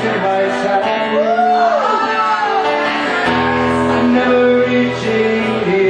see myself. Whoa. i never reaching the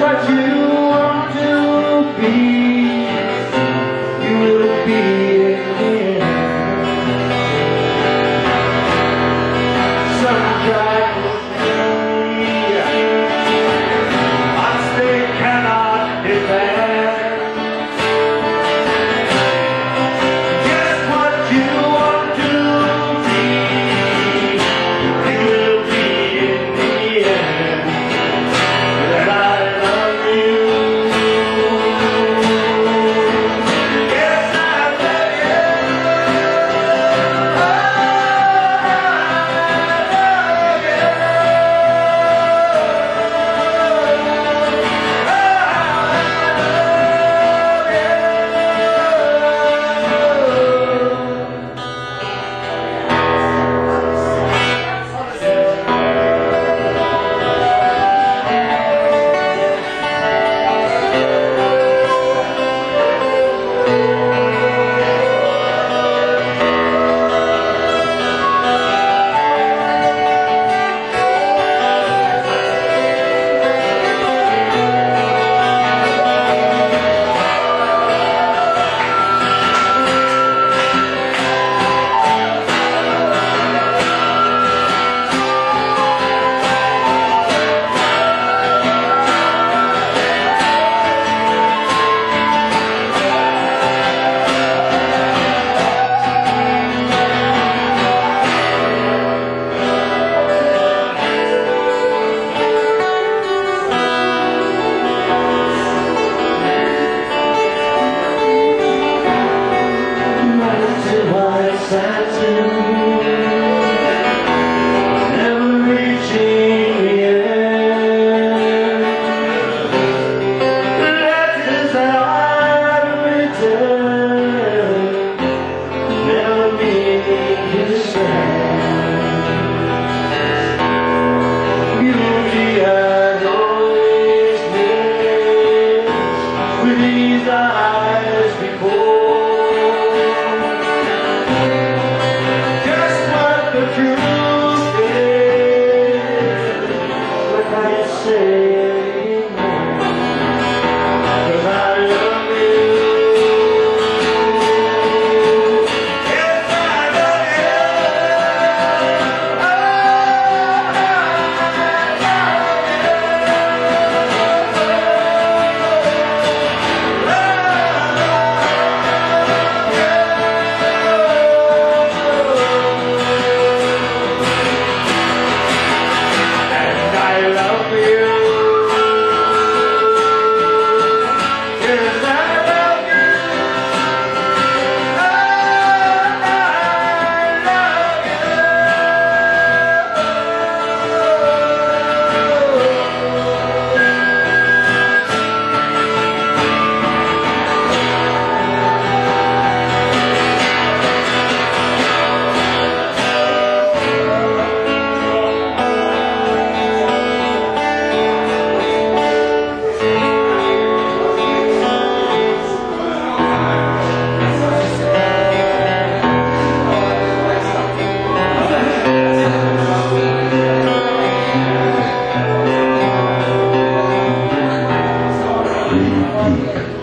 what you want to be, you will be. eyes before.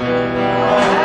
Amen.